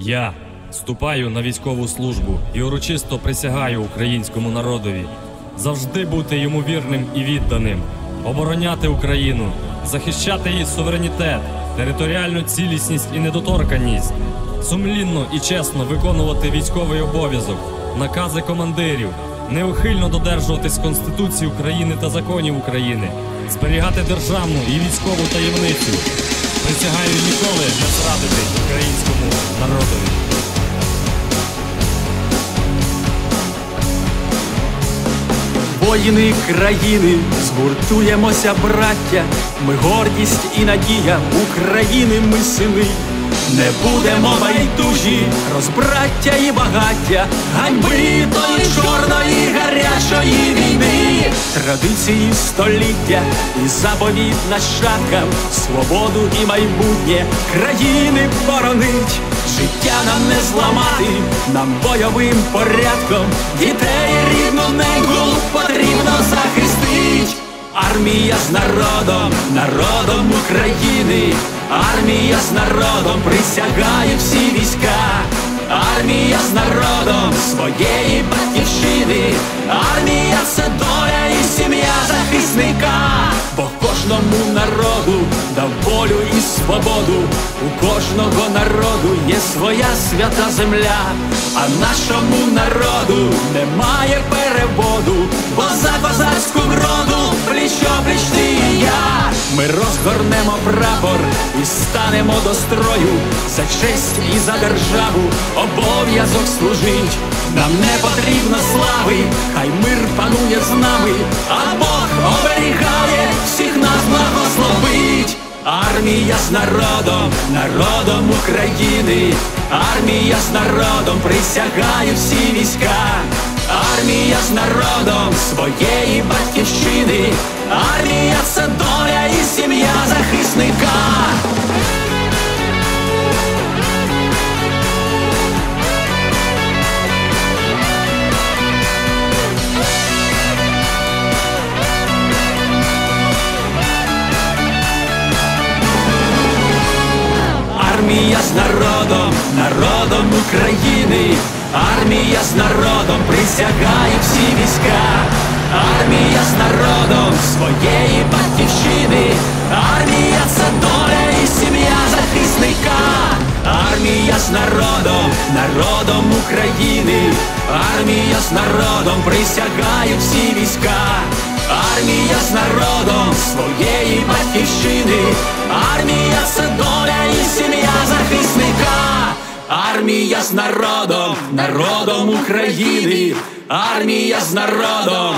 Я вступаю на військову службу і урочисто присягаю українському народові завжди бути йому вірним і відданим, обороняти Україну, захищати її суверенітет, територіальну цілісність і недоторканність, сумлінно і чесно виконувати військовий обов'язок, накази командирів, неухильно додержуватись Конституції України та законів України, зберігати державну і військову таємницю. Присягаю ніколи не зрадити Воїни країни, згуртуємося, браття, ми гордість і надія України, ми сини. Не будемо байдужі, розбраття і багаття, ганьби тої чорної гарячої війни, традиції століття і заповіт нащадкам, свободу і майбутнє країни боронить. Життя нам не зламати, нам бойовим порядком дітей рідну неньку. Армія з народом, народом України, армія з народом присягає всі війська, армія з народом своєї батьківщини, армія це доля і сім'я захисника, бо кожному народу дав волю і свободу, у кожного народу є своя свята земля, а нашому народу немає переводу, бо за козацьку Ми розгорнемо прапор і станемо до строю за честь і за державу обов'язок служить. Нам не потрібно слави, хай мир панує з нами, а Бог оберігає всіх нас благословить. Армія з народом, народом України, армія з народом присягає всі війська, армія з народом своєї батьківщини, армія це доля і сім'я захисника. Армія з народом, народом України, армія з народом присягає всі війська, Армія з народом своєї батьківщини, армія це доля і сім'я захисника, армія з народом, народом України, армія з народом присягає всі війська. Армія з народом своєї батьківщини, армія це доля армія з народом, народом України, армія з народом.